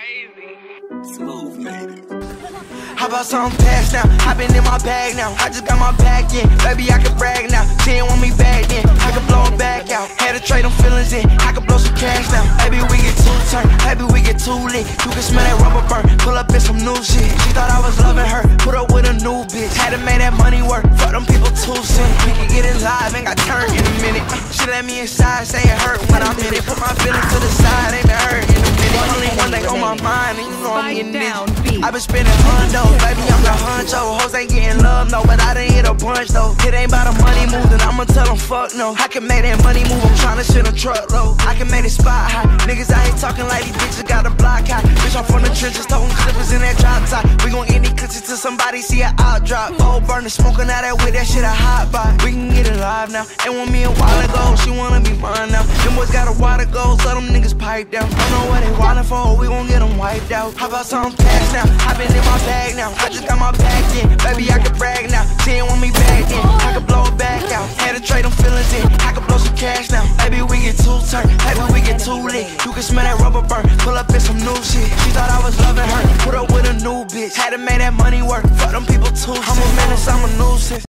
crazy. Smooth it. How about something past now? I been in my bag now. I just got my back in. Baby, I can brag now. She ain't want me back then. I can blow it back out. Had to trade them feelings in. I can blow some cash now. Baby, we get too turned. Baby, we get too lit. You can smell that rubber burn. Pull up in some new shit. She thought I was loving her. Put up with a new bitch. Had to make that money work. Fuck them people too soon. We can get it live and got turned in a minute. Uh, she let me inside, say it hurt when I'm in it. Put my feelings to the side, ain't been hurt getting down, I been spending hundo, baby, I'm the huncho. Hoes ain't getting love, no, but I done hit a bunch though. It ain't about the money moving, I'ma tell them fuck no. I can make that money move, I'm tryna shit a truck, truckload. I can make it spot high. Niggas out here talking like these bitches got a block high. Bitch, I'm from the trenches, throwing clippers in that drop top. We gon' end these clips till somebody see it out drop. Old burner, smoking out that with that shit a hot box. We can get it live now. They want me a while ago, she wanna be mine now. Them boys got a water go, them niggas. Don't know what they wildin' for, we gon' get them wiped out. How about some past now? I been in my bag now. I just got my back in. Baby, I can brag now. Ain't want me back in. I can blow it back out. Had to trade them feelings in. I can blow some cash now. Baby, we get too turned. Baby, we get too lit. You can smell that rubber burn. Pull up in some new shit. She thought I was loving her. Put up with a new bitch. Had to make that money work. Fuck them people too.